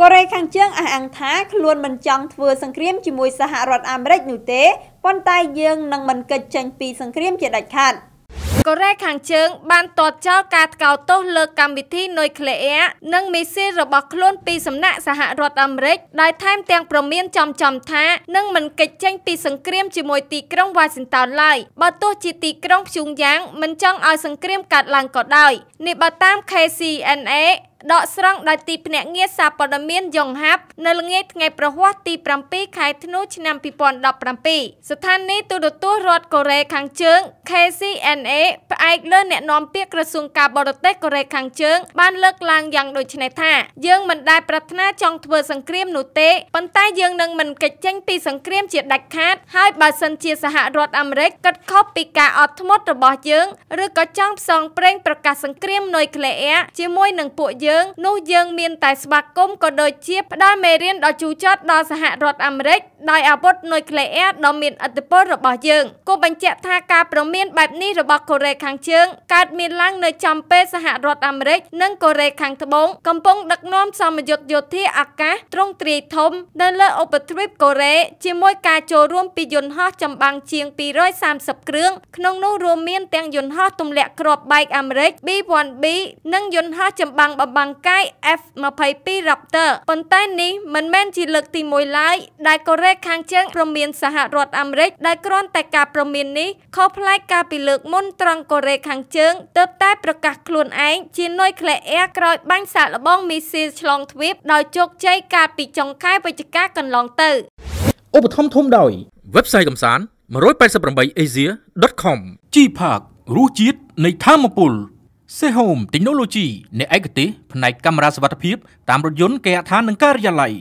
កូរ៉េខាងជើងអះអាងថាខ្លួនមិនចង់ធ្វើសង្គ្រាមជាមួយសហរដ្ឋអាមេរិកនោះទេប៉ុន្តែយើងនឹងមិនកិច្ចចេញពីសង្គ្រាមជាដាច់ខាត។កូរ៉េខាងជើងបានទាត់ចោលការថ្កោលទោសលើកម្មវិធីនុយក្លេអ៊ែរនិងមីស៊ីលរបស់ខ្លួនពីសំណាក់សហរដ្ឋអាមេរិកដោយថែមទាំងប្រមានចំចំថានឹងមិនកិច្ចចេញពីសង្គ្រាមជាមួយទីក្រុងវ៉ាស៊ីនតោនឡើយបើទោះជាទីក្រុងព្យុងយ៉ាងមិនចង់ឲ្យសង្គ្រាមកើតឡើងក៏ដោយនេះបើតាម KCNA ដកស្រង់ដោយទីភ្នាក់ងារសារព័ត៌មានយ៉ុងហាប់នៅល្ងាចថ្ងៃប្រហ័សទី7ខែធ្នូឆ្នាំ2017ស្ថានីយទូរទស្សន៍រដ្ឋកូរ៉េខាងជើង KCNA ផ្អែកលើអ្នកនាំពាក្យក្រសួងការបរទេសកូរ៉េខាងជើង បានលើកឡើងយ៉ាងដូចនេះថាយើងមិនដែលប្រាថ្នាចង់ធ្វើសង្គ្រាមនោះទេប៉ុន្តែយើងនឹងមិនកិច្ចចេញពីសង្គ្រាមជាដាច់ខាត ហើយបើសិនជាសហរដ្ឋអាមេរិកគិតខុសពីការអត់ធ្មត់របស់យើងឬក៏ចង់ផ្សងព្រេងប្រកាសសង្គ្រាមនុយក្លេអ៊ែរជាមួយនឹងពួកយើងយើង នោះយើងមានតែស្វាគមន៍ក៏ដូចជាផ្ដល់មេរៀនដ៏ជូរចត់ដល់សហរដ្ឋអាមេរិកដោយអាវុធនុយក្លេអ៊ែរដ៏មានឥទ្ធិពលរបស់យើងគូបញ្ជាក់ថាការប្រមានបែបនេះរបស់កូរ៉េខាងជើងកើតមានឡើងនៅចំពេលសហរដ្ឋអាមេរិកនិងកូរ៉េខាងត្បូងកំពុងដឹកនាំសមយុទ្ធយោធាអាកាសទ្រង់ទ្រាយធំនៅលើឧបទ្វីបកូរ៉េជាមួយការចូលរួមពីយន្តហោះចម្បាំងជាង230គ្រឿងក្នុងនោះរួមមានទាំងយន្តហោះទម្លាក់គ្រាប់បែកអាមេរិក B1B និងយន្តហោះចម្បាំងបបាំងកាយ F22 Raptor ប៉ុន្តែនេះមិនមែនជាលើកទី1ឡើយដែលកូរ៉េខាងជើងប្រមានសហរដ្ឋអាមេរិកដែលគ្រាន់តែការប្រមាននេះខុសប្លែកកាលពីលើកមុនត្រង់កូរ៉េខាងជើងទើបតែប្រកាសខ្លួនឯងជានុយក្លេអ៊ែរក្រោយបាញ់សាកល្បងមីស៊ីលឆ្លងទ្វីបដោយជោគជ័យកាលពីចុងខែវិច្ឆិកាកន្លងទៅឧបត្ថម្ភធំដោយ website កំសាន្ត 188asia.com G Park រសជាតិនៃធម្មពល Sehome Technology អ្នកឯកទេសផ្នែកកាមេរ៉ាសុវត្ថិភាពតាមរថយន្តគេហដ្ឋាននិងការិយាល័យ